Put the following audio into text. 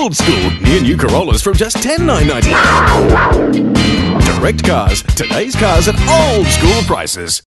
Old school near new Corollas from just $10,990. Direct cars, today's cars at old school prices.